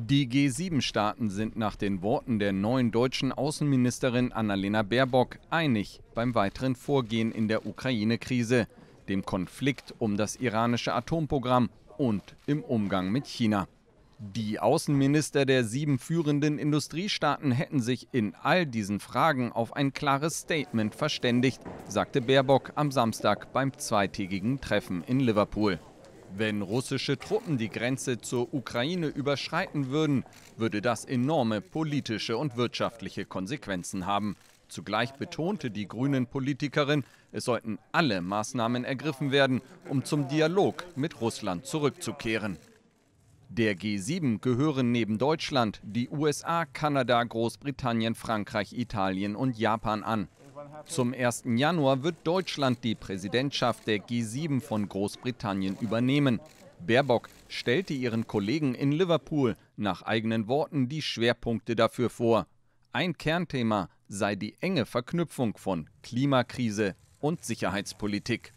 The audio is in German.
Die G7-Staaten sind nach den Worten der neuen deutschen Außenministerin Annalena Baerbock einig beim weiteren Vorgehen in der Ukraine-Krise, dem Konflikt um das iranische Atomprogramm und im Umgang mit China. Die Außenminister der sieben führenden Industriestaaten hätten sich in all diesen Fragen auf ein klares Statement verständigt, sagte Baerbock am Samstag beim zweitägigen Treffen in Liverpool. Wenn russische Truppen die Grenze zur Ukraine überschreiten würden, würde das enorme politische und wirtschaftliche Konsequenzen haben. Zugleich betonte die Grünen-Politikerin, es sollten alle Maßnahmen ergriffen werden, um zum Dialog mit Russland zurückzukehren. Der G7 gehören neben Deutschland die USA, Kanada, Großbritannien, Frankreich, Italien und Japan an. Zum 1. Januar wird Deutschland die Präsidentschaft der G7 von Großbritannien übernehmen. Baerbock stellte ihren Kollegen in Liverpool nach eigenen Worten die Schwerpunkte dafür vor. Ein Kernthema sei die enge Verknüpfung von Klimakrise und Sicherheitspolitik.